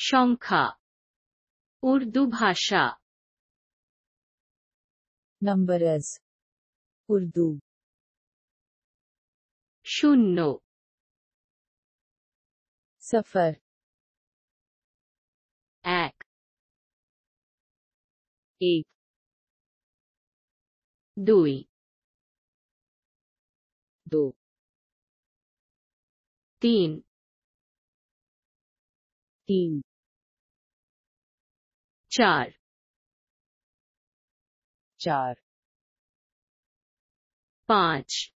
संख्या उर्दू भाषा नंबर उर्दू। शून्य सफ़र। एक एक दुई दो तीन तीन। char. Char. Panch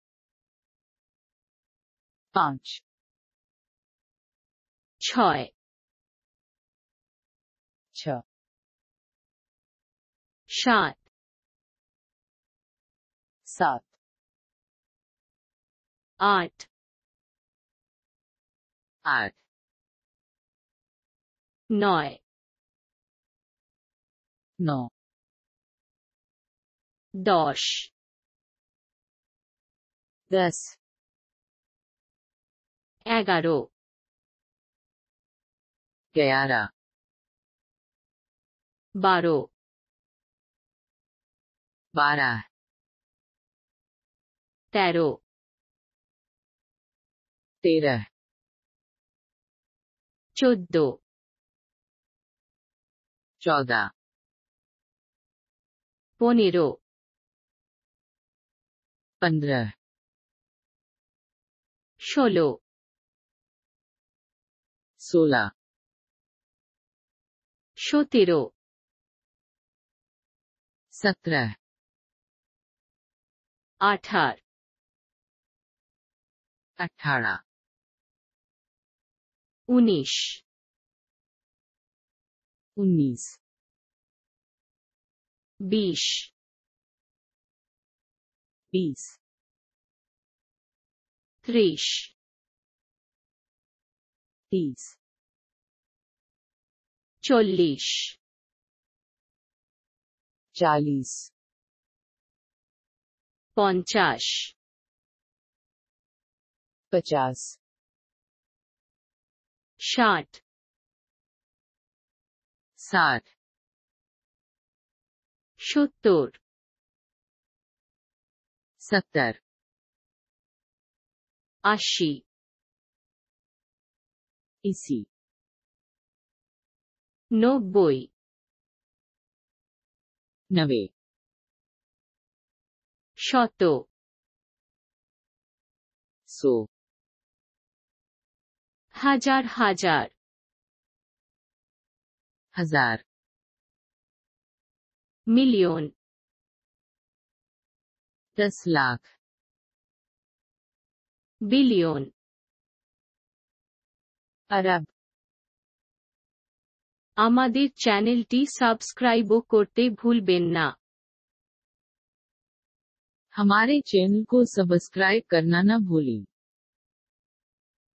panch choy. Cha shot. Sat art. Art. Noy No. Dosh. Thus. Agaro. Gayara. Baro. Bara. Taro. तेरह चौदो चौदह पोनेरो पंद्रह षोलो सोलह शोतेरो सत्रह आठार अठारह उन्नीस उन्नीस बीस। बीस। त्रीस। तीस। चालीस। चालीस। पंचास। पचास। साठ। साठ। सत्तर। सत्तर। अस्सी। इसी। नब्बे। नवे शत सो। हज़ार हज़ार। हज़ार। মিলিয়ন दस लाख বিলিয়ন अरब আমাদের চ্যানেলটি সাবস্ক্রাইবও করতে ভুলবেন না हमारे चैनल को सब्सक्राइब करना न भूलें